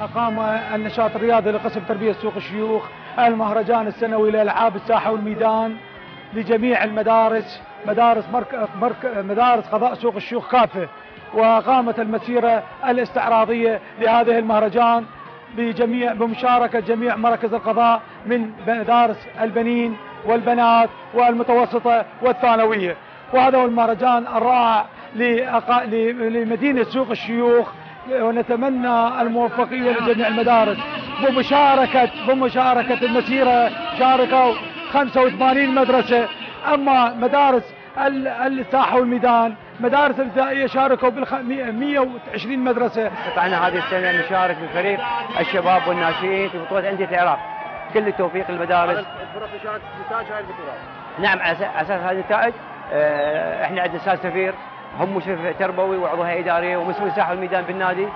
أقام النشاط الرياضي لقسم تربية سوق الشيوخ المهرجان السنوي لألعاب الساحة والميدان لجميع المدارس مدارس مرك... مرك... مدارس قضاء سوق الشيوخ كافة وقامت المسيرة الاستعراضية لهذه المهرجان بجميع بمشاركة جميع مراكز القضاء من مدارس البنين والبنات والمتوسطة والثانوية وهذا هو المهرجان الرائع. لمدينة سوق الشيوخ ونتمنى الموفقية لجميع المدارس بمشاركة بمشاركة المسيرة. شاركوا 85 مدرسة. أما مدارس الساحة والميدان مدارس الابتدائية شاركوا بال 120 مدرسة. استطعنا هذه السنة نشارك بفريق الشباب والناشئين في بطولة أندية العراق. كل التوفيق للمدارس. الفرق شاركت نتاج هاي البطولات نعم على أساس هذه النتائج إحنا عندنا أستاذ سفير. هم مشرف تربوي وعضو هيئة إدارية ومسؤول ساحة الميدان بالنادي